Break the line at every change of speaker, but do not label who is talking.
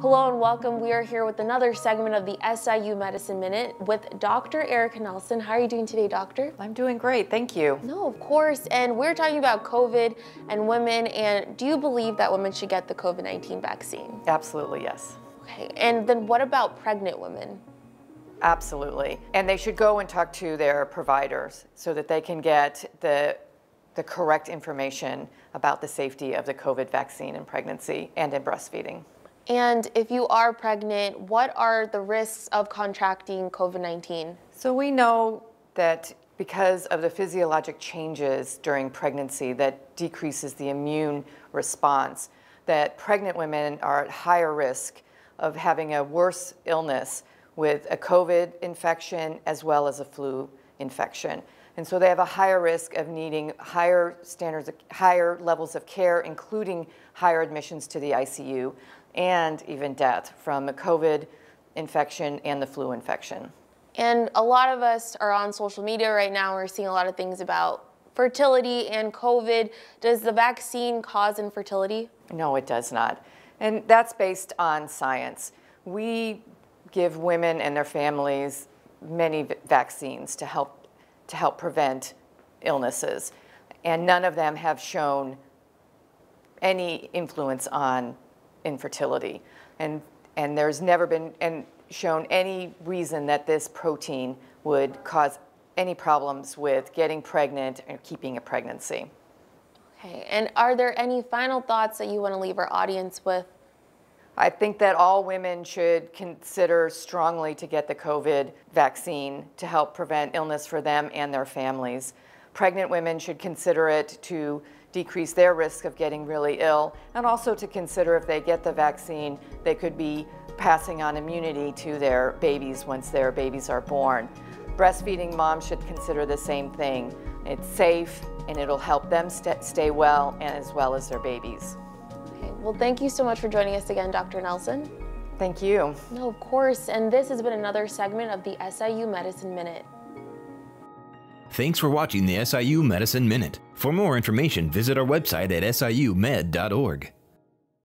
Hello and welcome. We are here with another segment of the SIU Medicine Minute with Dr. Erica Nelson. How are you doing today, doctor?
I'm doing great, thank you.
No, of course. And we're talking about COVID and women. And do you believe that women should get the COVID 19 vaccine?
Absolutely, yes.
Okay. And then what about pregnant women?
Absolutely. And they should go and talk to their providers so that they can get the the correct information about the safety of the COVID vaccine in pregnancy and in breastfeeding.
And if you are pregnant, what are the risks of contracting COVID 19?
So we know that because of the physiologic changes during pregnancy that decreases the immune response, that pregnant women are at higher risk of having a worse illness with a COVID infection as well as a flu infection. And so they have a higher risk of needing higher standards, higher levels of care, including higher admissions to the ICU and even death from a COVID infection and the flu infection.
And a lot of us are on social media right now. We're seeing a lot of things about fertility and COVID. Does the vaccine cause infertility?
No, it does not. And that's based on science. We give women and their families many vaccines to help to help prevent illnesses. And none of them have shown any influence on infertility. And, and there's never been and shown any reason that this protein would cause any problems with getting pregnant and keeping a pregnancy.
Okay, and are there any final thoughts that you want to leave our audience with?
I think that all women should consider strongly to get the COVID vaccine to help prevent illness for them and their families. Pregnant women should consider it to decrease their risk of getting really ill, and also to consider if they get the vaccine, they could be passing on immunity to their babies once their babies are born. Breastfeeding moms should consider the same thing. It's safe and it'll help them st stay well and as well as their babies.
Well, thank you so much for joining us again, Dr. Nelson.
Thank you.
No, of course. And this has been another segment of the SIU Medicine Minute.
Thanks for watching the SIU Medicine Minute. For more information, visit our website at siumed.org.